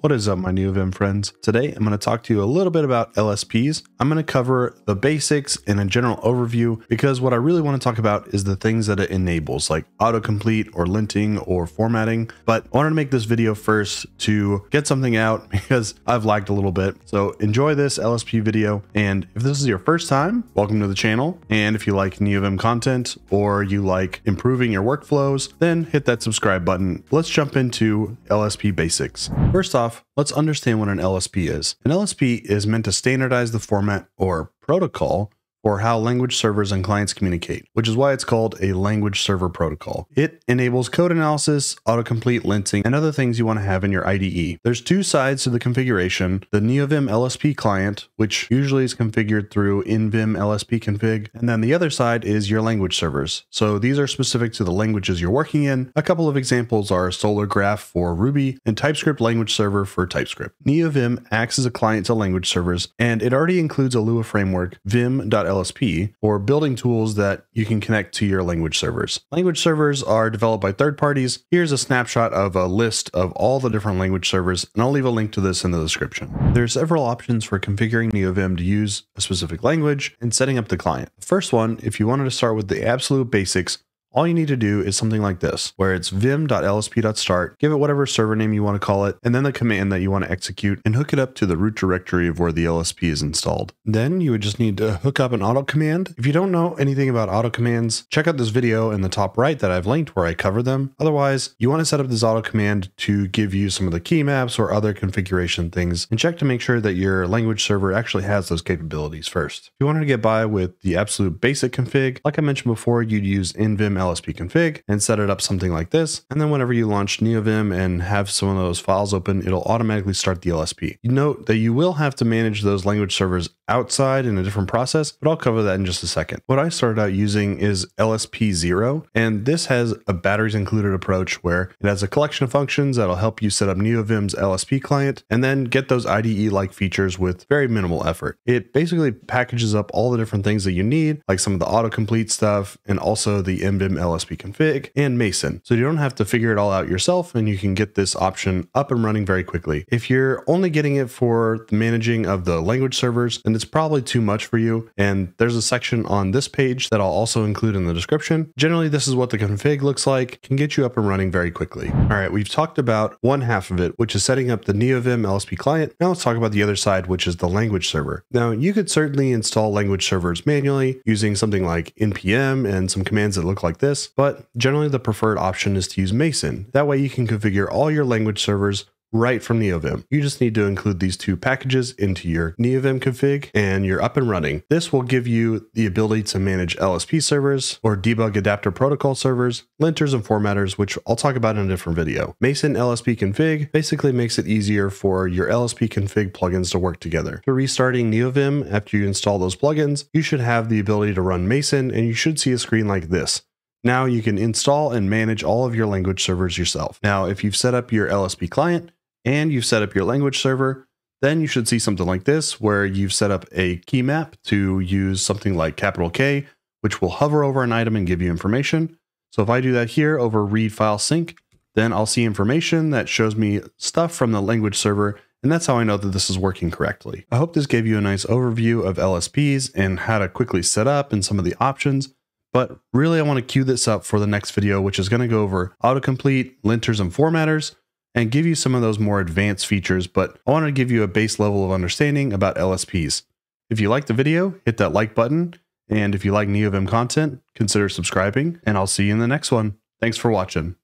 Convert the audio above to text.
What is up, my NeoVim friends? Today, I'm going to talk to you a little bit about LSPs. I'm going to cover the basics and a general overview because what I really want to talk about is the things that it enables, like autocomplete or linting or formatting. But I wanted to make this video first to get something out because I've lagged a little bit. So enjoy this LSP video. And if this is your first time, welcome to the channel. And if you like NeoVim content or you like improving your workflows, then hit that subscribe button. Let's jump into LSP basics. First off, off, let's understand what an LSP is. An LSP is meant to standardize the format or protocol or how language servers and clients communicate, which is why it's called a language server protocol. It enables code analysis, autocomplete linting, and other things you want to have in your IDE. There's two sides to the configuration, the NeoVim LSP client, which usually is configured through NVim LSP config, and then the other side is your language servers. So these are specific to the languages you're working in. A couple of examples are Solargraph for Ruby and TypeScript language server for TypeScript. NeoVim acts as a client to language servers, and it already includes a Lua framework, vim.ls LSP or building tools that you can connect to your language servers. Language servers are developed by third parties. Here's a snapshot of a list of all the different language servers, and I'll leave a link to this in the description. There are several options for configuring NeoVim to use a specific language and setting up the client. The first one, if you wanted to start with the absolute basics, all you need to do is something like this, where it's vim.lsp.start, give it whatever server name you want to call it, and then the command that you want to execute, and hook it up to the root directory of where the LSP is installed. Then you would just need to hook up an auto command. If you don't know anything about auto commands, check out this video in the top right that I've linked where I cover them. Otherwise, you want to set up this auto command to give you some of the key maps or other configuration things, and check to make sure that your language server actually has those capabilities first. If you wanted to get by with the absolute basic config, like I mentioned before, you'd use nvim LSP config and set it up something like this. And then whenever you launch NeoVim and have some of those files open, it'll automatically start the LSP. Note that you will have to manage those language servers outside in a different process, but I'll cover that in just a second. What I started out using is LSP zero, and this has a batteries included approach where it has a collection of functions that'll help you set up NeoVim's LSP client and then get those IDE like features with very minimal effort. It basically packages up all the different things that you need, like some of the autocomplete stuff and also the NVim LSP config, and Mason. So you don't have to figure it all out yourself and you can get this option up and running very quickly. If you're only getting it for the managing of the language servers, then it's probably too much for you. And there's a section on this page that I'll also include in the description. Generally, this is what the config looks like, can get you up and running very quickly. All right, we've talked about one half of it, which is setting up the NeoVim LSP client. Now let's talk about the other side, which is the language server. Now you could certainly install language servers manually using something like npm and some commands that look like this, but generally the preferred option is to use Mason. That way you can configure all your language servers right from NeoVim. You just need to include these two packages into your NeoVim config and you're up and running. This will give you the ability to manage LSP servers or debug adapter protocol servers, linters and formatters, which I'll talk about in a different video. Mason LSP config basically makes it easier for your LSP config plugins to work together. For restarting NeoVim after you install those plugins, you should have the ability to run Mason and you should see a screen like this. Now you can install and manage all of your language servers yourself. Now, if you've set up your LSP client and you've set up your language server, then you should see something like this where you've set up a key map to use something like capital K, which will hover over an item and give you information. So if I do that here over read file sync, then I'll see information that shows me stuff from the language server and that's how I know that this is working correctly. I hope this gave you a nice overview of LSPs and how to quickly set up and some of the options. But really, I want to queue this up for the next video, which is going to go over autocomplete, linters, and formatters, and give you some of those more advanced features. But I want to give you a base level of understanding about LSPs. If you like the video, hit that like button. And if you like NeoVim content, consider subscribing, and I'll see you in the next one. Thanks for watching.